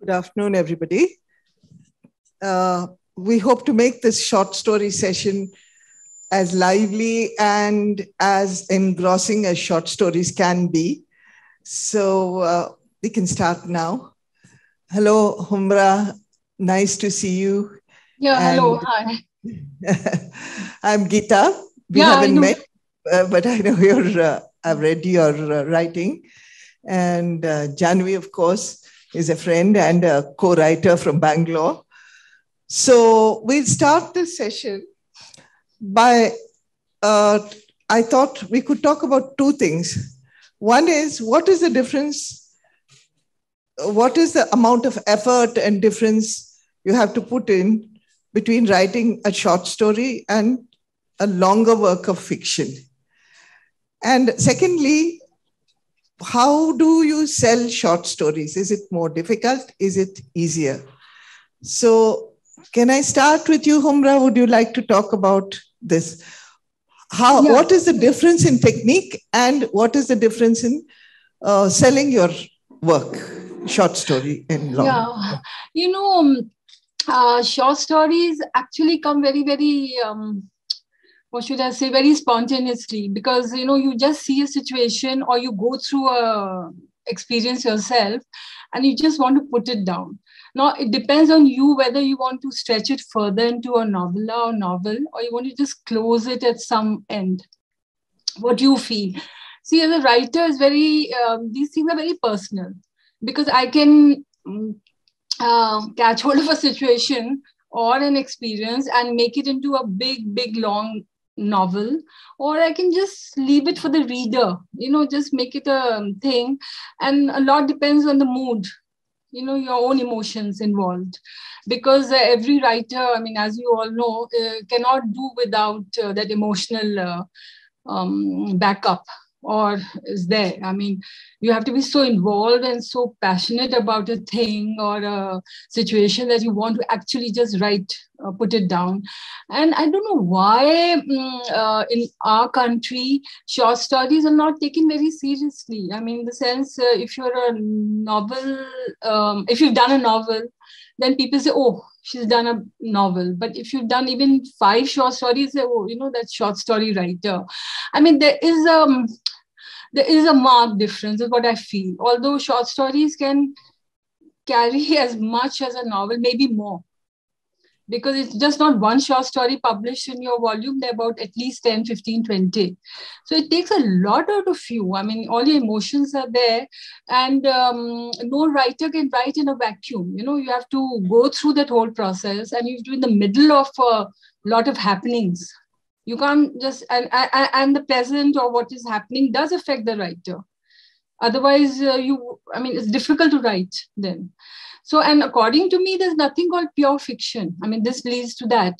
Good afternoon, everybody. Uh, we hope to make this short story session as lively and as engrossing as short stories can be. So uh, we can start now. Hello, Humra. Nice to see you. Yeah, and hello. Hi. I'm Gita. We yeah, haven't met, uh, but I know you're, uh, I've read your uh, writing. And uh, Jahnavi, of course, is a friend and a co writer from Bangalore. So we'll start this session by, uh, I thought we could talk about two things. One is what is the difference? What is the amount of effort and difference you have to put in between writing a short story and a longer work of fiction? And secondly, how do you sell short stories? Is it more difficult? Is it easier? So, can I start with you, Humra? Would you like to talk about this? How? Yeah. What is the difference in technique, and what is the difference in uh, selling your work, short story and long? Yeah, you know, um, uh, short stories actually come very, very um, what should I say, very spontaneously because you know you just see a situation or you go through a experience yourself and you just want to put it down. Now it depends on you whether you want to stretch it further into a novella or novel or you want to just close it at some end. What you feel. See, as a writer, is very um, these things are very personal because I can um, uh, catch hold of a situation or an experience and make it into a big, big, long novel or i can just leave it for the reader you know just make it a thing. And a lot depends on the mood you know your own emotions involved. Because uh, every writer i mean as you all know uh, cannot do without uh, that emotional uh, um, backup or is there? I mean you have to be so involved and so passionate about a thing or a situation that you want to actually just write uh, put it down. And i don't know why um, uh, in our country short stories are not taken very seriously. I mean in the sense uh, if you're a novel um, if you've done a novel then people say oh she's done a novel but if you've done even five short stories eh, oh you know that short story writer. I mean there is a there is a marked difference is what i feel. Although short stories can carry as much as a novel maybe more because it's just not one short story published in your volume they're about at least 10 15 20 so it takes a lot out of you. I mean all your emotions are there. And um, no writer can write in a vacuum. You know you have to go through that whole process and you're in the middle of a lot of happenings. You can't just and and the present or what is happening does affect the writer. Otherwise uh, you i mean it's difficult to write then so, and according to me, there's nothing called pure fiction. I mean, this leads to that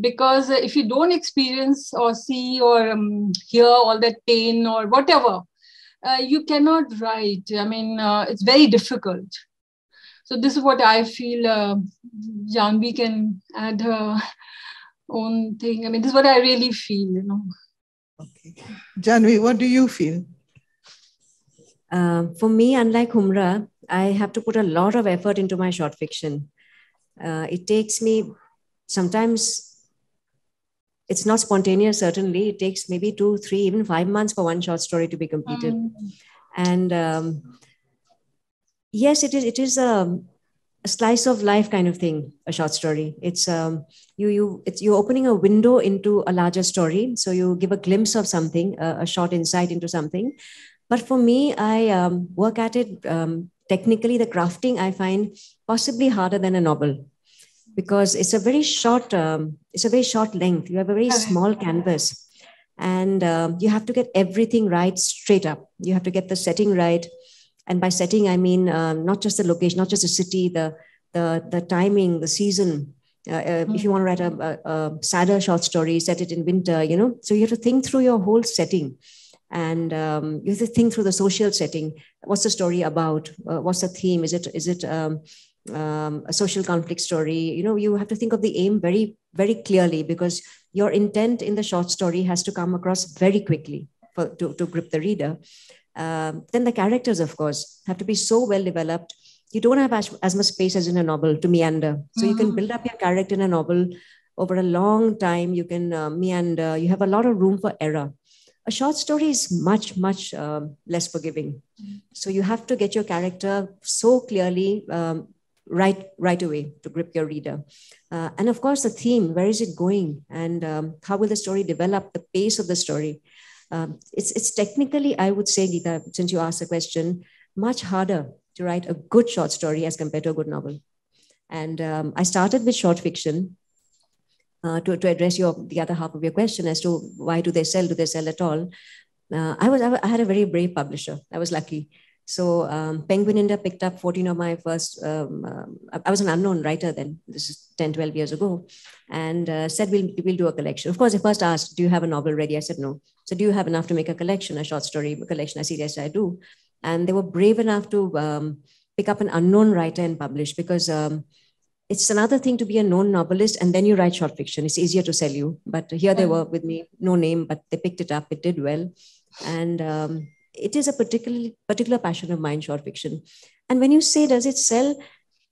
because if you don't experience or see or um, hear all that pain or whatever, uh, you cannot write. I mean, uh, it's very difficult. So, this is what I feel. Uh, Jahnavi can add her own thing. I mean, this is what I really feel, you know. Okay. Jahnavi, what do you feel? Uh, for me, unlike Humra, I have to put a lot of effort into my short fiction. Uh, it takes me sometimes it's not spontaneous certainly it takes maybe two three even five months for one short story to be completed mm. and um, yes it is it is a, a, slice of life kind of thing a short story it's um, you you it's you're opening a window into a larger story so you give a glimpse of something a, a short insight into something but for me i um, work at it um, technically the crafting i find possibly harder than a novel because it's a very short um, it's a very short length. You have a very small canvas and uh, you have to get everything right straight up. You have to get the setting right. And by setting i mean um, not just the location not just the city the the the timing the season. Uh, uh, mm-hmm. if you want to write a, a, a sadder short story set it in winter you know. So you have to think through your whole setting and um, you have to think through the social setting what's the story about uh, what's the theme is it is it um, um, a social conflict story you know you have to think of the aim very very clearly because your intent in the short story has to come across very quickly for, to, to grip the reader um, then the characters of course have to be so well developed you don't have as, as much space as in a novel to meander. So mm-hmm. you can mm-hmm. build up your character in a novel over a long time. You can uh, meander. You have a lot of room for error. A short story is much, much uh, less forgiving. Mm-hmm. So you have to get your character so clearly um, right right away to grip your reader. Uh, and of course, the theme, where is it going? And um, how will the story develop, the pace of the story? Um, it's, it's technically, I would say, Gita, since you asked the question, much harder to write a good short story as compared to a good novel. And um, I started with short fiction uh, to, to address your the other half of your question as to why do they sell? Do they sell at all? Uh, I was I had a very brave publisher. I was lucky. So um, Penguin India picked up 14 of my first. Um, uh, I was an unknown writer then. This is 10, 12 years ago, and uh, said we'll we'll do a collection. Of course, they first asked, "Do you have a novel ready?" I said no. So, do you have enough to make a collection, a short story collection? I said yes, I do and they were brave enough to um, pick up an unknown writer and publish because um, it's another thing to be a known novelist and then you write short fiction. It's easier to sell you. But here they were with me, no name, but they picked it up. It did well, and um, it is a particular particular passion of mine, short fiction. And when you say does it sell,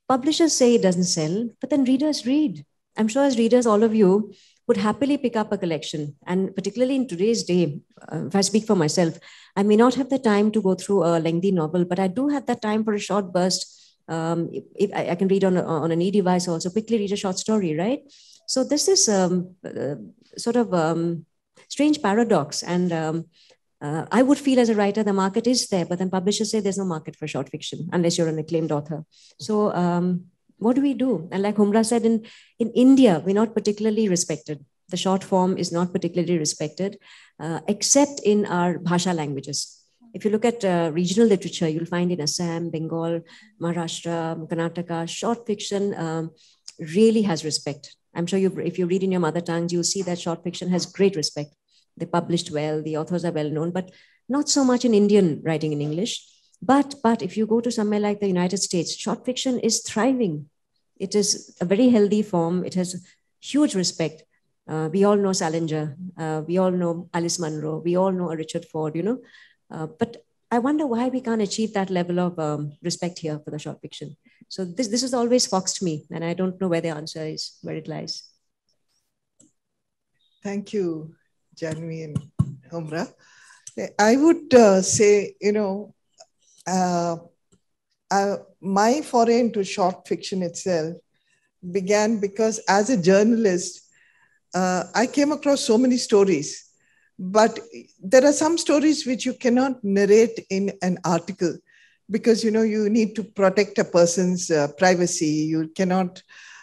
publishers say it doesn't sell, but then readers read. I'm sure as readers, all of you would happily pick up a collection. And particularly in today's day, uh, if I speak for myself, I may not have the time to go through a lengthy novel, but I do have that time for a short burst. Um, if, if I, can read on, a, on an e-device also, quickly read a short story, right? So this is um, uh, sort of um, strange paradox. And um, uh, I would feel as a writer, the market is there, but then publishers say there's no market for short fiction unless you're an acclaimed author. So um, what do we do? And like Humra said, in, in India, we're not particularly respected. The short form is not particularly respected, uh, except in our Bhasha languages. If you look at uh, regional literature, you'll find in Assam, Bengal, Maharashtra, Karnataka, short fiction um, really has respect. I'm sure you, if you read in your mother tongues, you'll see that short fiction has great respect. They published well, the authors are well known, but not so much in Indian writing in English. But, but if you go to somewhere like the United States, short fiction is thriving. It is a very healthy form. It has huge respect. Uh, we all know Salinger. Uh, we all know Alice Munro. We all know Richard Ford, you know. Uh, but I wonder why we can't achieve that level of um, respect here for the short fiction. So this, this has always foxed me, and I don't know where the answer is, where it lies. Thank you, Jahnavi and Humra. I would uh, say, you know, uh, uh, my foray into short fiction itself began because as a journalist, uh, I came across so many stories. But there are some stories which you cannot narrate in an article because you know you need to protect a person's uh, privacy. You cannot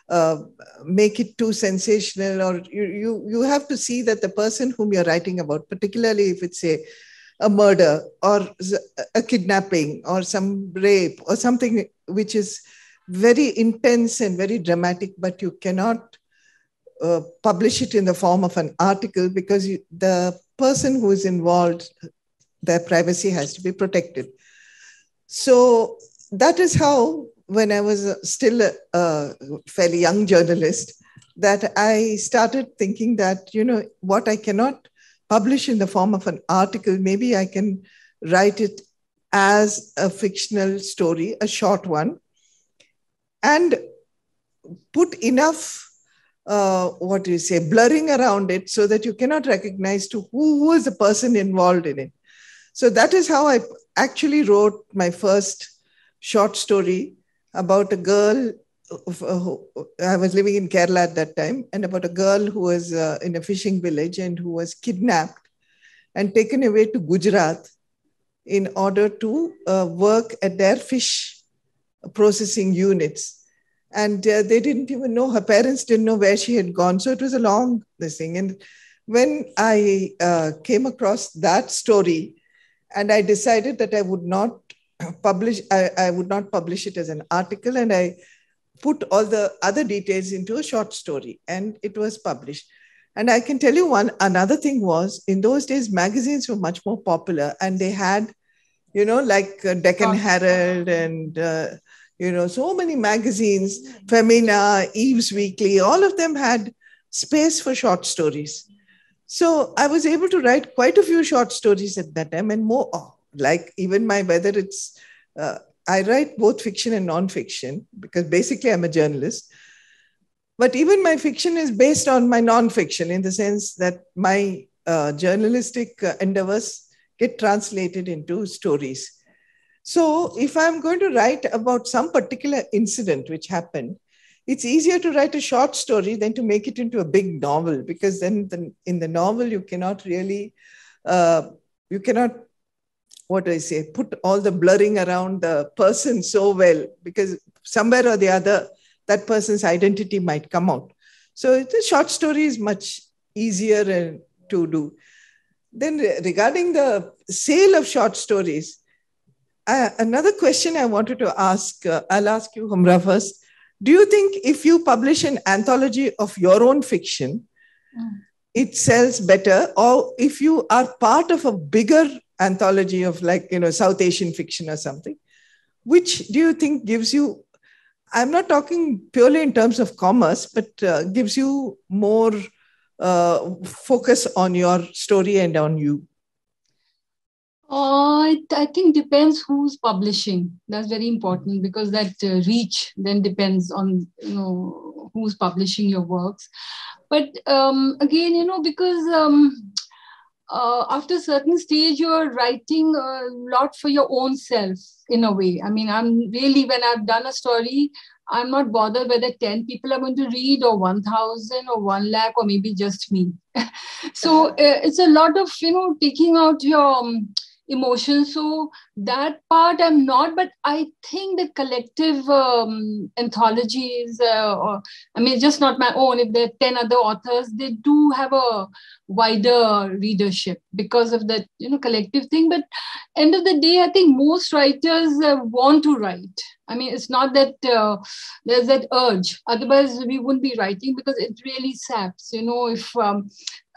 uh, make it too sensational, or you, you you have to see that the person whom you're writing about, particularly if it's a a murder or a kidnapping or some rape or something which is very intense and very dramatic, but you cannot uh, publish it in the form of an article because you, the person who is involved, their privacy has to be protected. So that is how, when I was uh, still a, a fairly young journalist, that I started thinking that, you know, what I cannot publish in the form of an article, maybe I can write it as a fictional story, a short one, and put enough, uh, what do you say, blurring around it so that you cannot recognize to who, who is the person involved in it. So that is how I actually wrote my first short story about a girl I was living in Kerala at that time, and about a girl who was uh, in a fishing village and who was kidnapped and taken away to Gujarat in order to uh, work at their fish processing units. And uh, they didn't even know, her parents didn't know where she had gone. So it was a long this thing. And when I uh, came across that story, and I decided that I would not publish, I, I would not publish it as an article, and I put all the other details into a short story and it was published and i can tell you one another thing was in those days magazines were much more popular and they had you know like uh, deccan herald and uh, you know so many magazines femina eve's weekly all of them had space for short stories so i was able to write quite a few short stories at that time and more oh, like even my whether it's uh, I write both fiction and non-fiction because basically I'm a journalist. But even my fiction is based on my non-fiction in the sense that my uh, journalistic uh, endeavors get translated into stories. So if I'm going to write about some particular incident which happened, it's easier to write a short story than to make it into a big novel because then the, in the novel you cannot really uh, you cannot what do I say, put all the blurring around the person so well because somewhere or the other, that person's identity might come out. So the short story is much easier to do. Then regarding the sale of short stories, uh, another question I wanted to ask, uh, I'll ask you, Humra, first. Do you think if you publish an anthology of your own fiction, mm. it sells better? Or if you are part of a bigger anthology of like you know south asian fiction or something which do you think gives you i'm not talking purely in terms of commerce but uh, gives you more uh, focus on your story and on you uh, it, I think depends who's publishing. That's very important because that uh, reach then depends on you know who's publishing your works. But um, again, you know, because um, uh, after a certain stage, you're writing a lot for your own self in a way. I mean, I'm really, when I've done a story, I'm not bothered whether 10 people are going to read or 1,000 or 1 lakh or maybe just me. so uh, it's a lot of, you know, taking out your. Um, emotions so that part i'm not but i think the collective um, anthologies uh, or, i mean just not my own. If there are 10 other authors they do have a wider readership because of that you know collective thing. But end of the day i think most writers uh, want to write. I mean it's not that uh, there's that urge. Otherwise we wouldn't be writing because it really saps. You know if um,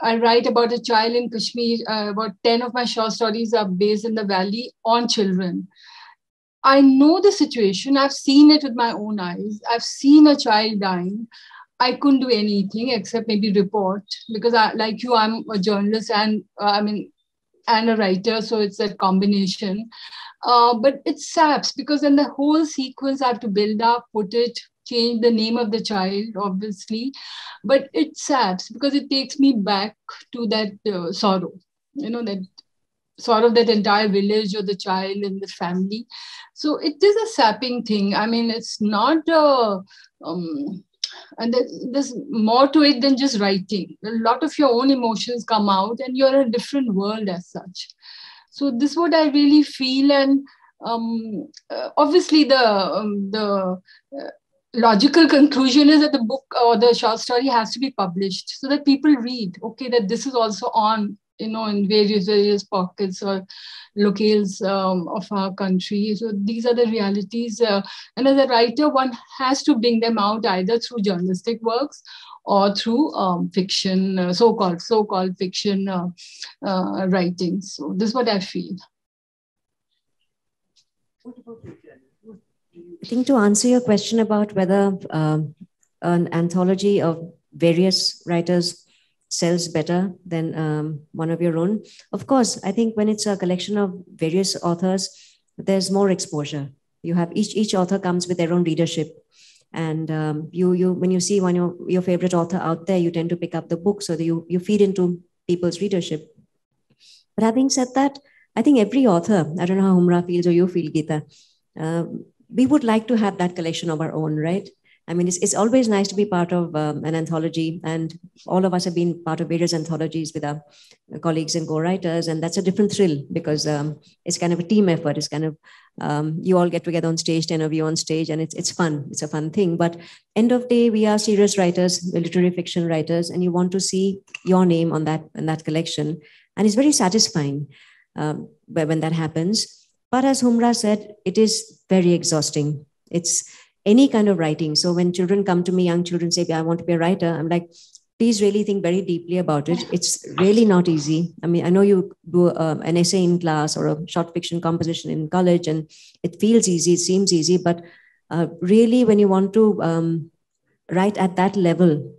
I write about a child in Kashmir. Uh, about 10 of my short stories are based in the valley on children. I know the situation. I've seen it with my own eyes. I've seen a child dying. I couldn't do anything except maybe report because, I, like you, I'm a journalist and uh, I mean, and a writer. So it's a combination. Uh, but it saps because then the whole sequence I have to build up, put it, change the name of the child, obviously, but it saps because it takes me back to that uh, sorrow, you know, that sort of that entire village or the child and the family. So it is a sapping thing. I mean, it's not a, um, and there's more to it than just writing. A lot of your own emotions come out, and you're in a different world as such. So this is what I really feel, and um, uh, obviously the um, the uh, logical conclusion is that the book or the short story has to be published so that people read okay that this is also on you know in various various pockets or locales um, of our country. So these are the realities uh, and as a writer one has to bring them out either through journalistic works or through um, fiction uh, so-called so-called fiction uh, uh writing so this is what i feel. I think to answer your question about whether um, an anthology of various writers sells better than um, one of your own, of course, I think when it's a collection of various authors, there's more exposure. You have each each author comes with their own readership, and um, you you when you see one your your favorite author out there, you tend to pick up the book so that you you feed into people's readership. But having said that, I think every author, I don't know how Humra feels or you feel, Gita. um, we would like to have that collection of our own, right? I mean, it's, it's always nice to be part of um, an anthology, and all of us have been part of various anthologies with our colleagues and co-writers, and that's a different thrill because um, it's kind of a team effort. It's kind of um, you all get together on stage, ten of you on stage, and it's it's fun. It's a fun thing. But end of day, we are serious writers, literary fiction writers, and you want to see your name on that in that collection, and it's very satisfying um, when that happens but as Humra said, it is very exhausting. It's any kind of writing. So when children come to me, young children say, I want to be a writer, I'm like, please really think very deeply about it. It's really not easy. I mean, I know you do uh, an essay in class or a short fiction composition in college, and it feels easy, it seems easy, but uh, really, when you want to um, write at that level,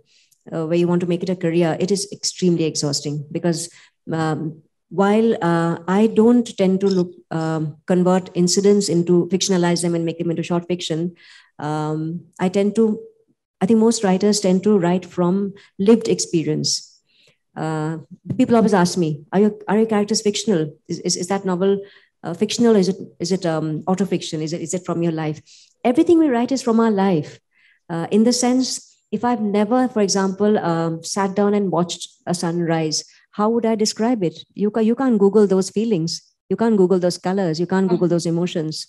uh, where you want to make it a career, it is extremely exhausting because um, while uh, I don't tend to look, um, convert incidents into fictionalize them and make them into short fiction, um, I tend to, I think most writers tend to write from lived experience. Uh, people always ask me, are your, are your characters fictional? Is, is, is that novel uh, fictional? Is it, is it um, autofiction? Is it, is it from your life? Everything we write is from our life. Uh, in the sense, if I've never, for example, um, sat down and watched a sunrise, how would I describe it? You, ca- you can't Google those feelings. You can't Google those colors. You can't Google those emotions.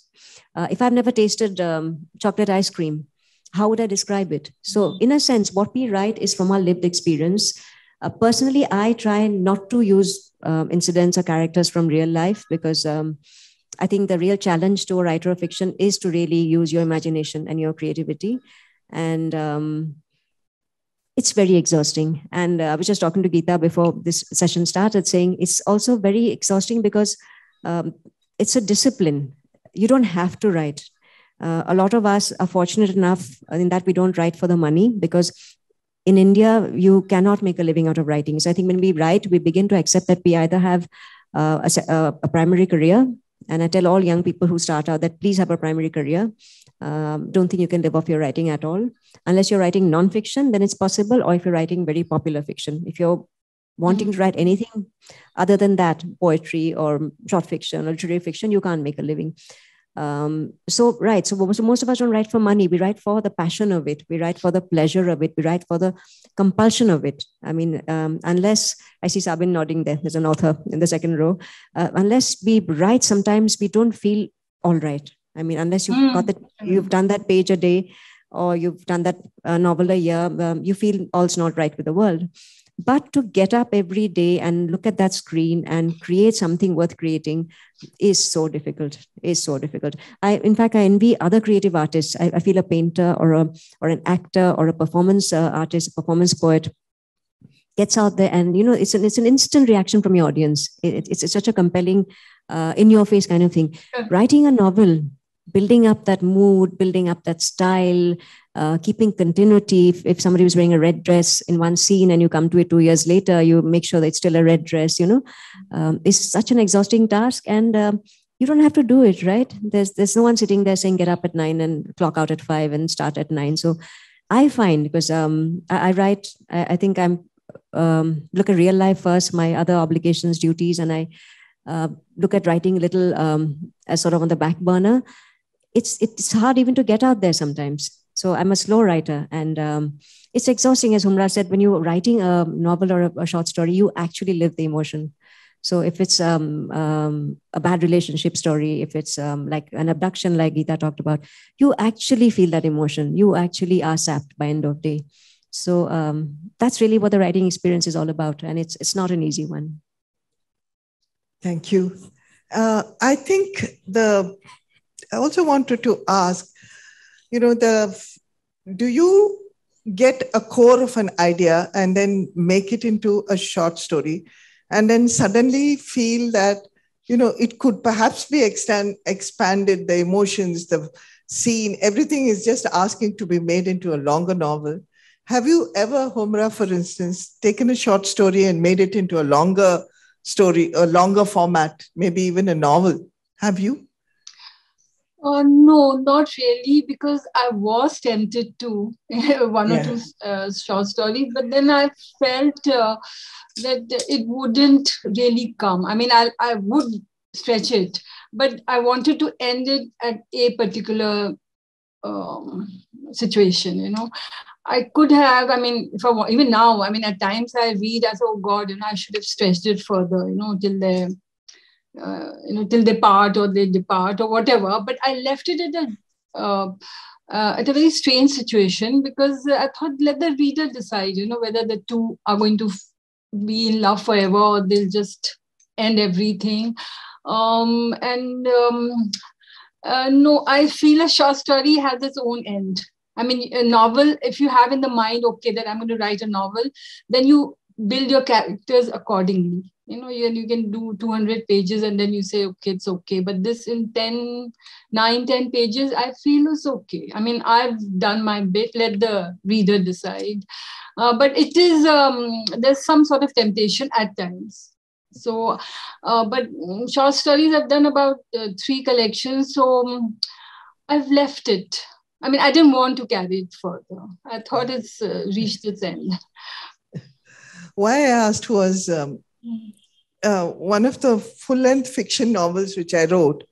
Uh, if I've never tasted um, chocolate ice cream, how would I describe it? So, in a sense, what we write is from our lived experience. Uh, personally, I try not to use um, incidents or characters from real life because um, I think the real challenge to a writer of fiction is to really use your imagination and your creativity. And um, it's very exhausting. And uh, I was just talking to Gita before this session started, saying it's also very exhausting because um, it's a discipline. You don't have to write. Uh, a lot of us are fortunate enough in that we don't write for the money because in India, you cannot make a living out of writing. So I think when we write, we begin to accept that we either have uh, a, a, primary career. And I tell all young people who start out that please have a primary career. Um, don't think you can live off your writing at all. Unless you're writing nonfiction, then it's possible, or if you're writing very popular fiction. If you're wanting mm-hmm. to write anything other than that, poetry or short fiction or literary fiction, you can't make a living. Um, so, right. So, so, most of us don't write for money. We write for the passion of it. We write for the pleasure of it. We write for the compulsion of it. I mean, um, unless I see Sabin nodding there, there's an author in the second row. Uh, unless we write, sometimes we don't feel all right. I mean, unless you've mm. got that, you've done that page a day, or you've done that uh, novel a year, um, you feel all's not right with the world. But to get up every day and look at that screen and create something worth creating is so difficult. Is so difficult. I, in fact, I envy other creative artists. I, I feel a painter or a or an actor or a performance uh, artist, a performance poet gets out there and you know it's an it's an instant reaction from your audience. It, it's, it's such a compelling, uh, in your face kind of thing. Writing a novel building up that mood, building up that style, uh, keeping continuity. If, if somebody was wearing a red dress in one scene and you come to it two years later, you make sure that it's still a red dress, you know, um, it's such an exhausting task. And um, you don't have to do it, right? There's, there's no one sitting there saying get up at nine and clock out at five and start at nine. So I find because um, I, I, write, I, I think I'm um, look at real life first, my other obligations, duties, and I uh, look at writing a little um, as sort of on the back burner it's it's hard even to get out there sometimes. So I'm a slow writer, and um, it's exhausting, as Humra said. When you're writing a novel or a, a short story, you actually live the emotion. So if it's um, um, a bad relationship story, if it's um, like an abduction, like Gita talked about, you actually feel that emotion. You actually are sapped by end of day. So um, that's really what the writing experience is all about, and it's it's not an easy one. Thank you. Uh, I think the I also wanted to ask, you know, the do you get a core of an idea and then make it into a short story and then suddenly feel that you know it could perhaps be extend, expanded the emotions the scene everything is just asking to be made into a longer novel? Have you ever humra for instance taken a short story and made it into a longer story a longer format maybe even a novel? Have you uh, no, not really, because I was tempted to one yeah. or two uh, short stories, but then I felt uh, that it wouldn't really come. I mean, I, I would stretch it, but I wanted to end it at a particular um, situation, you know. I could have, I mean, if I, even now, I mean, at times I read as, oh God, you know, I should have stretched it further, you know, till the uh, you know till they part or they depart or whatever. But i left it at a uh, uh, at a very strange situation because i thought let the reader decide you know whether the two are going to be in love forever or they'll just end everything. Um, and um, uh, no i feel a short story has its own end. I mean a novel if you have in the mind okay that i'm going to write a novel then you build your characters accordingly you know you, you can do 200 pages and then you say okay it's okay but this in 10 9 10 pages i feel is okay i mean i've done my bit let the reader decide uh, but it is um, there's some sort of temptation at times So, uh, but short stories I've done about uh, three collections. So um, I've left it. I mean, I didn't want to carry it further. I thought it's uh, reached its end. Why I asked was um, uh, one of the full length fiction novels which I wrote.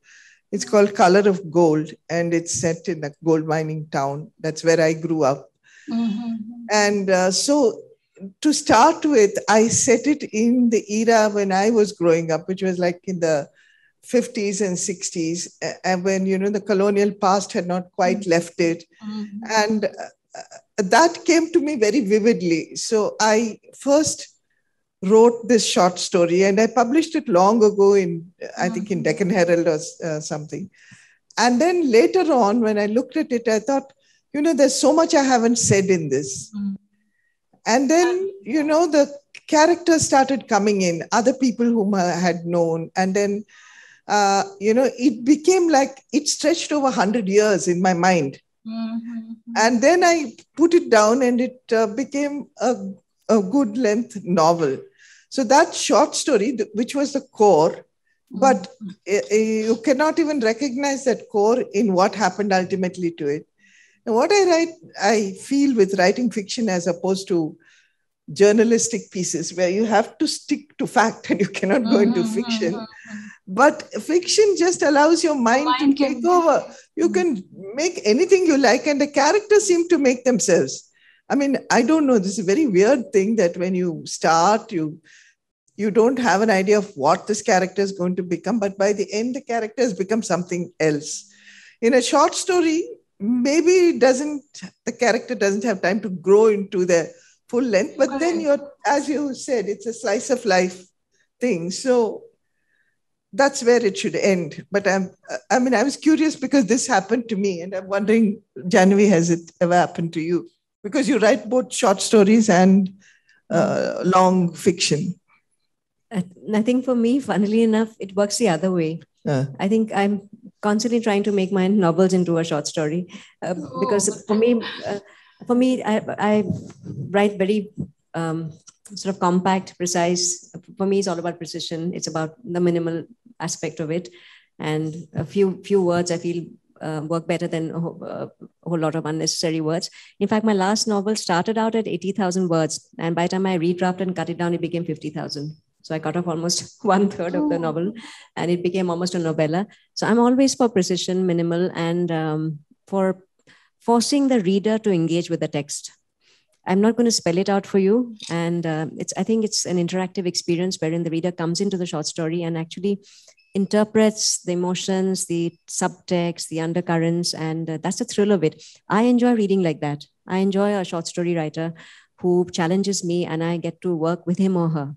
It's called Color of Gold, and it's set in a gold mining town. That's where I grew up. Mm-hmm. And uh, so, to start with, I set it in the era when I was growing up, which was like in the 50s and 60s, and when you know the colonial past had not quite mm-hmm. left it, mm-hmm. and uh, that came to me very vividly. So I first wrote this short story, and I published it long ago in I think in mm-hmm. Deccan Herald or uh, something. And then later on, when I looked at it, I thought, you know, there's so much I haven't said in this. Mm-hmm. And then, you know, the characters started coming in, other people whom I had known, and then uh, you know, it became like it stretched over 100 years in my mind. Mm-hmm. And then I put it down and it uh, became a, a good length novel. So that short story, which was the core, mm-hmm. but you cannot even recognize that core in what happened ultimately to it. And what I write, I feel with writing fiction as opposed to journalistic pieces where you have to stick to fact and you cannot go into mm-hmm. fiction mm-hmm. But fiction just allows your mind, mind to take over. You can make anything you like, and the characters seem to make themselves. I mean, I don't know. This is a very weird thing that when you start, you you don't have an idea of what this character is going to become, but by the end, the character has become something else. In a short story, maybe doesn't the character doesn't have time to grow into the full length, but then you're, as you said, it's a slice of life thing. So that's where it should end. But I'm, I mean, I was curious because this happened to me, and I'm wondering, Jahnavi, has it ever happened to you? Because you write both short stories and uh, long fiction. I think for me, funnily enough, it works the other way. Uh. I think I'm constantly trying to make my novels into a short story uh, because for me, uh, for me, I, I write very um, sort of compact, precise. For me, it's all about precision. It's about the minimal aspect of it, and a few few words I feel uh, work better than a whole, uh, a whole, lot of unnecessary words. In fact, my last novel started out at 80,000 words, and by the time I redrafted and cut it down, it became 50,000. So I cut off almost one third of the novel, and it became almost a novella. So I'm always for precision, minimal, and um, for forcing the reader to engage with the text. I'm not going to spell it out for you. And uh, it's, I think it's an interactive experience wherein the reader comes into the short story and actually interprets the emotions, the subtext, the undercurrents, and uh, that's the thrill of it. I enjoy reading like that. I enjoy a short story writer who challenges me and I get to work with him or her.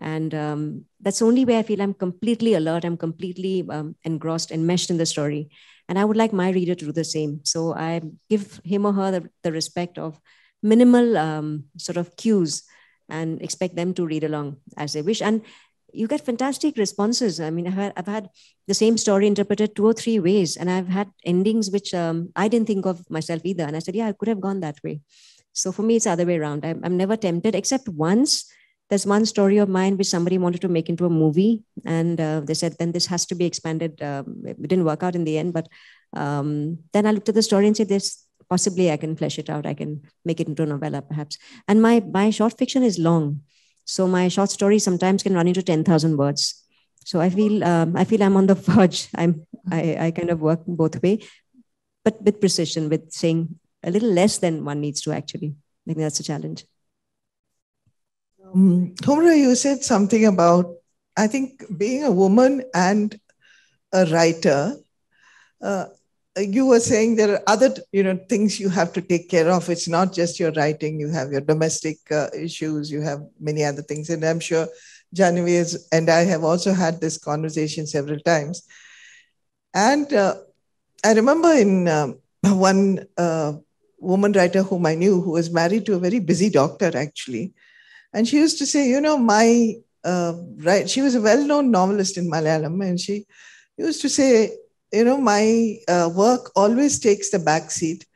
And um, that's the only way I feel I'm completely alert, I'm completely um, engrossed, enmeshed in the story. And I would like my reader to do the same. So I give him or her the, the respect of minimal um, sort of cues and expect them to read along as they wish. And you get fantastic responses. I mean, I've had, I've had the same story interpreted two or three ways, and I've had endings which um, I didn't think of myself either. And I said, yeah, I could have gone that way. So for me, it's the other way around. I'm, I'm never tempted, except once. There's one story of mine which somebody wanted to make into a movie, and uh, they said, then this has to be expanded. Um, it didn't work out in the end, but um, then I looked at the story and said, there's possibly I can flesh it out. I can make it into a novella, perhaps. And my my short fiction is long, so my short story sometimes can run into ten thousand words. So I feel um, I feel I'm on the verge. I'm I, I kind of work both way, but with precision, with saying a little less than one needs to actually. I think that's a challenge. Um, Humra, you said something about I think being a woman and a writer. Uh, you were saying there are other you know things you have to take care of. It's not just your writing. You have your domestic uh, issues. You have many other things. And i'm sure Jahnavi and i have also had this conversation several times. And uh, i remember in um, one uh, woman writer whom i knew who was married to a very busy doctor actually. And she used to say you know my uh, right she was a well-known novelist in malayalam. And she used to say you know, my uh, work always takes the back seat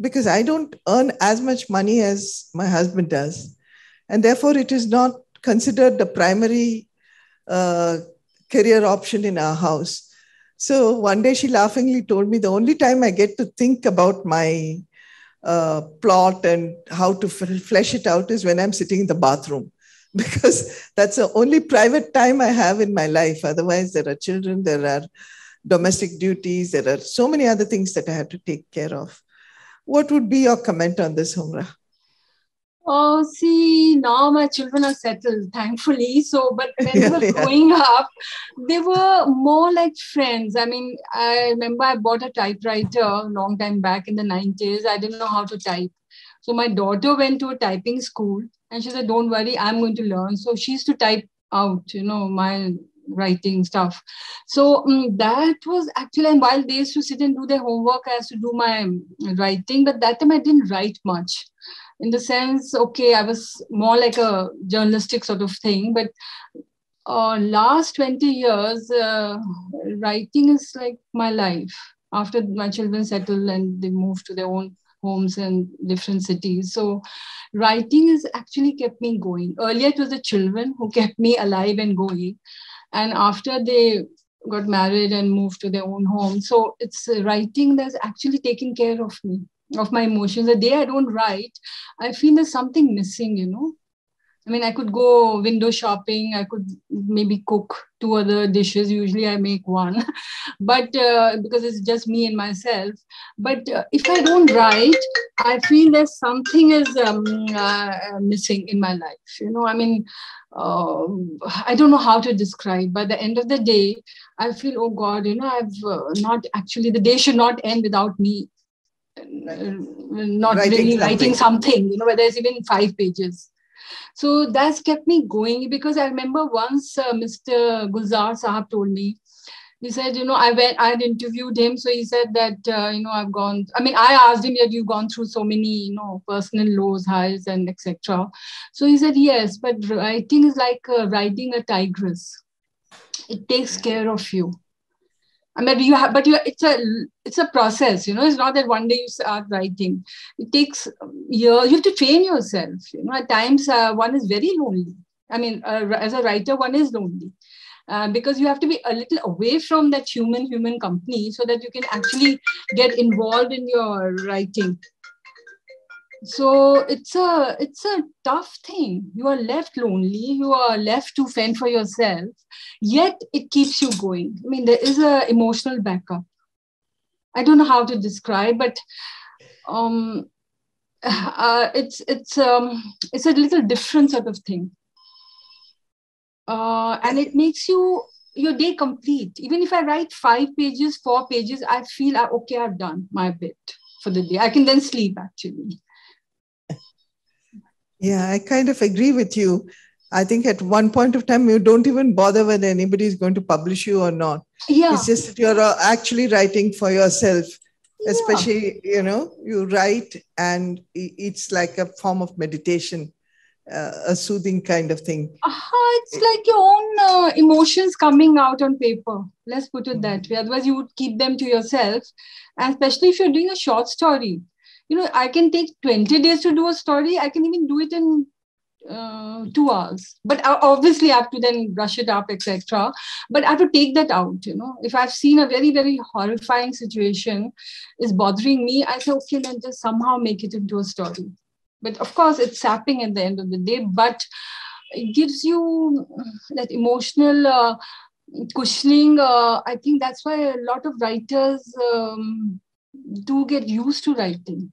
because I don't earn as much money as my husband does. And therefore, it is not considered the primary uh, career option in our house. So one day she laughingly told me the only time I get to think about my uh, plot and how to flesh it out is when I'm sitting in the bathroom because that's the only private time I have in my life. Otherwise, there are children, there are domestic duties, there are so many other things that I have to take care of. What would be your comment on this, Humra? Oh, see, now my children are settled, thankfully. So, but when they were yeah. growing up, they were more like friends. I mean, I remember I bought a typewriter a long time back in the 90s. I didn't know how to type. So, my daughter went to a typing school and she said, Don't worry, I'm going to learn. So, she used to type out, you know, my writing stuff. So um, that was actually, and while they used to sit and do their homework, I used to do my writing, but that time I didn't write much in the sense, okay, I was more like a journalistic sort of thing, but uh, last 20 years, uh, writing is like my life. After my children settle and they move to their own homes in different cities. So writing has actually kept me going. Earlier, it was the children who kept me alive and going. And after they got married and moved to their own home, so it's writing that's actually taking care of me of my emotions. The day I don't write, I feel there's something missing, you know. I mean, I could go window shopping. I could maybe cook two other dishes. Usually, I make one, but uh, because it's just me and myself. But uh, if I don't write, I feel there's something is um, uh, missing in my life. You know, I mean, uh, I don't know how to describe. By the end of the day, I feel, oh God, you know, I've uh, not actually. The day should not end without me not writing really something. writing something, you know, whether it's even five pages. So that's kept me going because I remember once uh, Mr. Gulzar Sahab told me, he said, you know, I went, I had interviewed him. So he said that, uh, you know, I've gone, I mean, I asked him that you've gone through so many, you know, personal lows, highs, and etc. So he said, yes, but writing is like uh, riding a tigress. It takes care of you. I mean, you have, but you, it's a, it's a process. You know, it's not that one day you start writing. It takes years. You have to train yourself. You know, at times uh, one is very lonely. I mean, uh, as a writer, one is lonely. Uh, because you have to be a little away from that human human company so that you can actually get involved in your writing so it's a it's a tough thing. You are left lonely. You are left to fend for yourself. Yet it keeps you going. I mean there is a emotional backup. I don't know how to describe but um uh, it's it's um it's a little different sort of thing. Uh, and it makes you your day complete. Even if i write five pages four pages i feel uh, okay i've done my bit for the day. I can then sleep actually yeah, I kind of agree with you. I think at one point of time, you don't even bother whether anybody is going to publish you or not. Yeah. It's just that you're uh, actually writing for yourself. Yeah. Especially, you know, you write and it's like a form of meditation, uh, a soothing kind of thing. Uh-huh, it's like your own uh, emotions coming out on paper. Let's put it that way. Otherwise, you would keep them to yourself. And especially if you're doing a short story, you know i can take 20 days to do a story. I can even do it in uh, two hours. But obviously i have to then brush it up etc but i have to take that out you know. If i've seen a very very horrifying situation is bothering me i say okay then just somehow make it into a story. But of course it's sapping at the end of the day. But it gives you that emotional uh, cushioning uh, i think that's why a lot of writers um, do get used to writing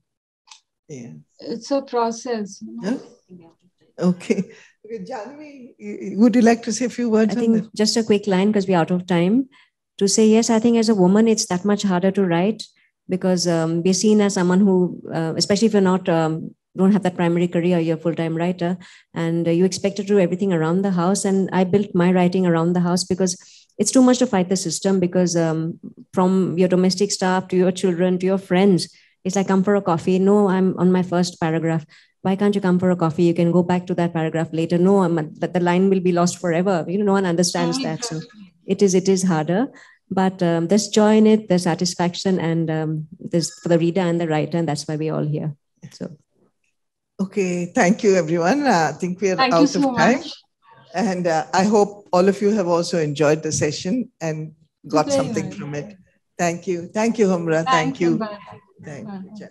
yeah. It's a process. Yeah? Okay. Jahnavi, would you like to say a few words? I think just a quick line because we're out of time. To say yes, I think as a woman, it's that much harder to write because um, we're seen as someone who, uh, especially if you're not um, don't have that primary career, you're a full-time writer, and uh, you expect to do everything around the house. And I built my writing around the house because it's too much to fight the system. Because um, from your domestic staff to your children to your friends, it's like, come for a coffee. No, I'm on my first paragraph. Why can't you come for a coffee? You can go back to that paragraph later. No, I'm, but the line will be lost forever. You know, no one understands that. So it is, it is harder. But um, there's joy in it, there's satisfaction, and um, there's for the reader and the writer, and that's why we're all here. So, okay, thank you, everyone. Uh, I think we are thank out so of time. Much. And uh, I hope all of you have also enjoyed the session and got something from it. Thank you. Thank you, Humra. Thank, you. Bye. Thank you.